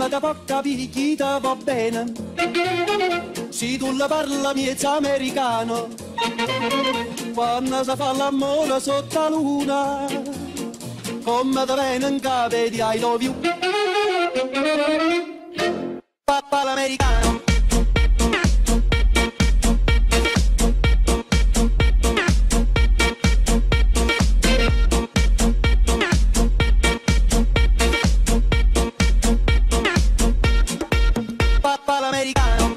Come da porca picchita va bene, se tu la parla miezza americano, quando si fa l'amore sotto la luna, come da viene in capo di I love you. Papà l'americano. americano.